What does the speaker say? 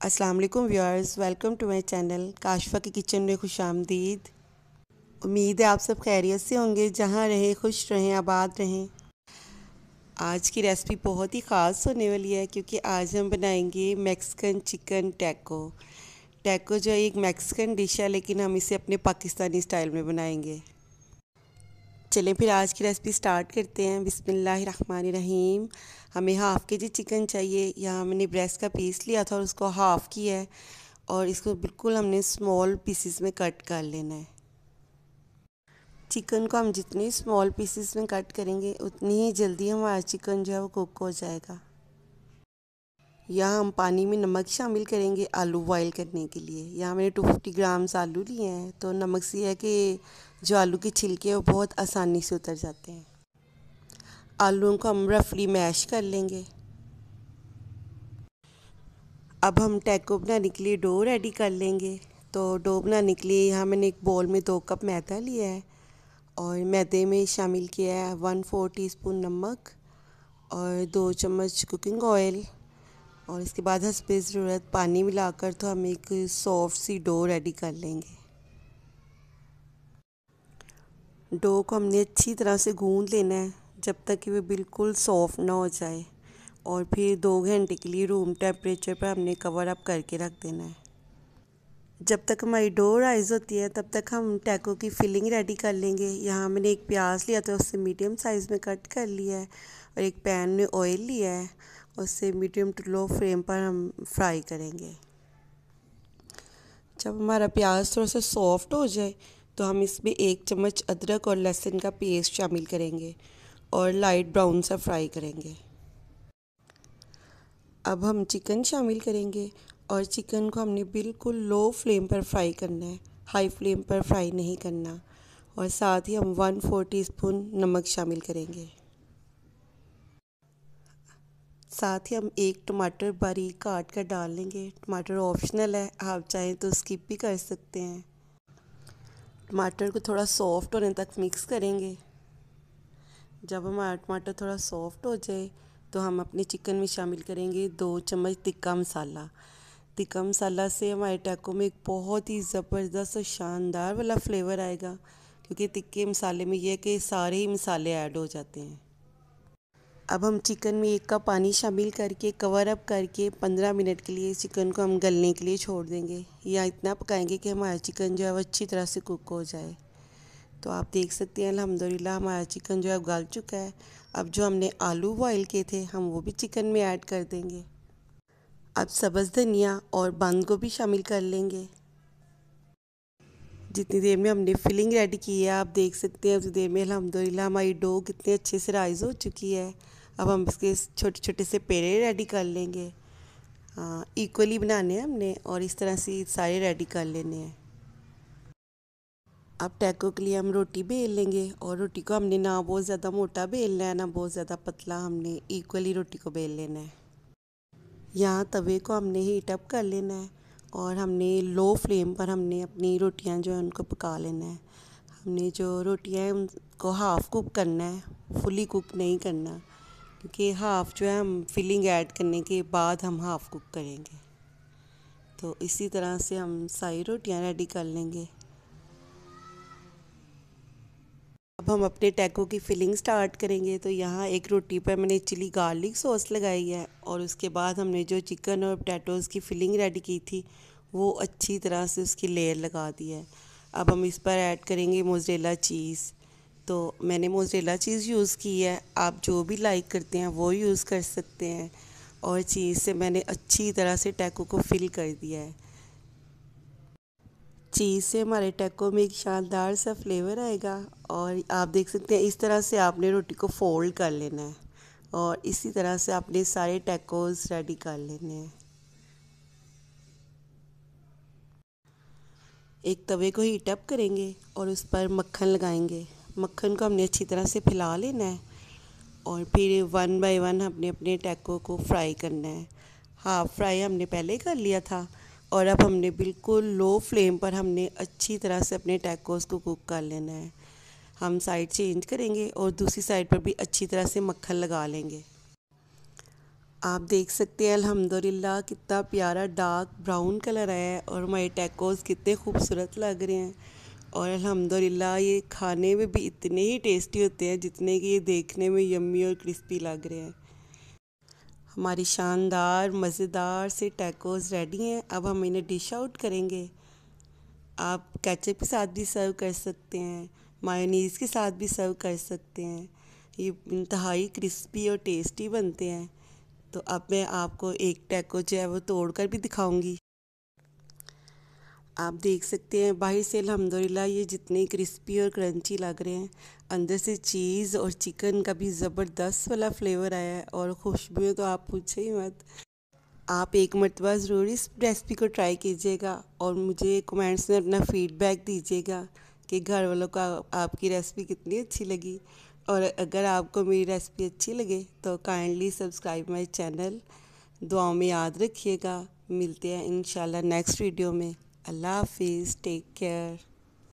अस्सलाम वालेकुम viewers welcome to my channel Kashfa की किचन में खुश आमदीद। उम्मीद है आप सब खैरियत से होंगे, जहाँ रहें, खुश रहें, आबाद रहें। आज की रेसिपी बहुत ही ख़ास होने वाली है, क्योंकि आज हम बनाएँगे मैक्सिकन चिकन टैको टैको जो एक मैक्सिकन डिश है, लेकिन हम इसे अपने पाकिस्तानी स्टाइल में बनाएँगे। चलें, फिर आज की रेसिपी स्टार्ट करते हैं। बिसमीम हमें हाफ़ के जी चिकन चाहिए। यहाँ हमने ब्रेस्ट का पीस लिया था और उसको हाफ़ किया है और इसको बिल्कुल हमने स्मॉल पीसेस में कट कर लेना है। चिकन को हम जितनी स्मॉल पीसेस में कट करेंगे, उतनी ही जल्दी हमारा चिकन जो है वो कुक हो जाएगा। यहाँ हम पानी में नमक शामिल करेंगे आलू बॉयल करने के लिए। यहाँ मैंने 250 ग्राम्स आलू लिए हैं तो नमक से है कि जो आलू के छिलके वो बहुत आसानी से उतर जाते हैं। आलूओं को हम रफली मैश कर लेंगे। अब हम टैको बनाने के लिए डो रेडी कर लेंगे। तो डो बनाने के लिए यहाँ मैंने एक बॉल में दो कप मैदा लिया है, और मैदे में शामिल किया है वन फोर टी नमक, और दो चम्मच कुकिंग ऑयल और इसके बाद हम हंसपे ज़रूरत पानी मिलाकर तो हम एक सॉफ्ट सी डो रेडी कर लेंगे। डो को हमने अच्छी तरह से गूंद लेना है जब तक कि वो बिल्कुल सॉफ्ट ना हो जाए और फिर दो घंटे के लिए रूम टेम्परेचर पर हमने कवर अप करके रख देना है। जब तक हमारी डो राइज होती है, तब तक हम टैको की फिलिंग रेडी कर लेंगे। यहाँ मैंने एक प्याज लिया था, उससे मीडियम साइज़ में कट कर लिया है और एक पैन में ऑयल लिया है। उससे मीडियम टू लो फ्लेम पर हम फ्राई करेंगे। जब हमारा प्याज थोड़ा सा सॉफ्ट हो जाए तो हम इसमें एक चम्मच अदरक और लहसुन का पेस्ट शामिल करेंगे और लाइट ब्राउन सा फ्राई करेंगे। अब हम चिकन शामिल करेंगे और चिकन को हमने बिल्कुल लो फ्लेम पर फ्राई करना है हाई फ्लेम पर फ्राई नहीं करना और साथ ही हम वन फोर टी स्पून नमक शामिल करेंगे। साथ ही हम एक टमाटर बारीक काट कर डाल लेंगे। टमाटर ऑप्शनल है, आप चाहें तो स्किप भी कर सकते हैं। टमाटर को थोड़ा सॉफ्ट होने तक मिक्स करेंगे। जब हमारा टमाटर थोड़ा सॉफ्ट हो जाए तो हम अपने चिकन में शामिल करेंगे दो चम्मच तिक्का मसाला। तिक्का मसाला से हमारे टैको में एक बहुत ही ज़बरदस्त और शानदार वाला फ्लेवर आएगा, क्योंकि तिक्के मसाले में यह है कि सारे ही मसाले ऐड हो जाते हैं। अब हम चिकन में एक कप पानी शामिल करके कवर अप करके पंद्रह मिनट के लिए चिकन को हम गलने के लिए छोड़ देंगे। या इतना पकाएँगे कि हमारा चिकन जो है वो अच्छी तरह से कुक हो जाए। तो आप देख सकते हैं अलहमदिल्ला हमारा चिकन जो है गल चुका है। अब जो हमने आलू बॉयल किए थे, हम वो भी चिकन में ऐड कर देंगे। अब सब्ज़ धनिया और बंद गोभी शामिल कर लेंगे। जितनी देर में हमने फिलिंग रेडी की है, आप देख सकते हैं, उतनी देर में अलहमदिल्ला हमारी डो कितने अच्छे से राइज़ हो चुकी है। अब हम इसके छोटे छोटे से पेड़े रेडी कर लेंगे। इक्वली बनाने हैं हमने और इस तरह से सारे रेडी कर लेने हैं। अब टैको के लिए हम रोटी बेल लेंगे और रोटी को हमने ना बहुत ज़्यादा मोटा बेलना है, ना बहुत ज़्यादा पतला हमने इक्वली रोटी को बेल लेना है। यहाँ तवे को हमने हीट अप कर लेना है और हमने लो फ्लेम पर हमने अपनी रोटियाँ जो है उनको पका लेना है। हमने जो रोटियाँ हैं उनको हाफ़ कुक करना है फुली कुक नहीं करना। क्योंकि हाफ़ जो है हम फिलिंग ऐड करने के बाद हम हाफ़ कुक करेंगे। तो इसी तरह से हम सारी रोटियाँ रेडी कर लेंगे। अब हम अपने टैको की फिलिंग स्टार्ट करेंगे। तो यहाँ एक रोटी पर मैंने चिली गार्लिक सॉस लगाई है और उसके बाद हमने जो चिकन और पोटैटोज़ की फिलिंग रेडी की थी, वो अच्छी तरह से उसकी लेयर लगा दी है। अब हम इस पर ऐड करेंगे मोजरेला चीज़ तो मैंने मोजरेला चीज़ यूज़ की है। आप जो भी लाइक करते हैं, वो यूज़ कर सकते हैं। और चीज़ से मैंने अच्छी तरह से टैको को फिल कर दिया है। चीज़ से हमारे टैको में एक शानदार सा फ्लेवर आएगा और आप देख सकते हैं, इस तरह से आपने रोटी को फोल्ड कर लेना है। और इसी तरह से आपने सारे टैकोज रेडी कर लेने हैं। एक तवे को हीट अप करेंगे और उस पर मक्खन लगाएँगे। मक्खन को हमने अच्छी तरह से फैला लेना है और फिर वन बाय वन हमने अपने टैको को फ्राई करना है। हाफ़ फ्राई हमने पहले कर लिया था और अब हमने बिल्कुल लो फ्लेम पर हमने अच्छी तरह से अपने टैकोस को कुक कर लेना है। हम साइड चेंज करेंगे और दूसरी साइड पर भी अच्छी तरह से मक्खन लगा लेंगे। आप देख सकते हैं, अल्हम्दुलिल्लाह, कितना प्यारा डार्क ब्राउन कलर आया है और हमारे टैकोस कितने खूबसूरत लग रहे हैं। और अल्हम्दुलिल्लाह, ये खाने में भी इतने ही टेस्टी होते हैं जितने कि ये देखने में यम्मी और क्रिस्पी लग रहे हैं। हमारी शानदार, मज़ेदार से टैकोस रेडी हैं। अब हम इन्हें डिश आउट करेंगे। आप केचप के साथ भी सर्व कर सकते हैं। मायोनीज़ के साथ भी सर्व कर सकते हैं। ये इंतहाई क्रिस्पी और टेस्टी बनते हैं। तो अब मैं आपको एक टैको जो है वो तोड़ कर भी दिखाऊँगी। आप देख सकते हैं, बाहर से अलहमदिल्ला ये जितने क्रिस्पी और क्रंची लग रहे हैं। अंदर से चीज़ और चिकन का भी ज़बरदस्त वाला फ्लेवर आया है और खुशबू तो आप पूछे ही मत। आप एक मरतबा ज़रूर इस रेसिपी को ट्राई कीजिएगा और मुझे कमेंट्स में अपना फ़ीडबैक दीजिएगा कि घर वालों को आपकी रेसिपी कितनी अच्छी लगी। और अगर आपको मेरी रेसिपी अच्छी लगे तो काइंडली सब्सक्राइब माई चैनल। दुआओं में याद रखिएगा। मिलते हैं इन नेक्स्ट वीडियो में। Allah Hafiz. Take care.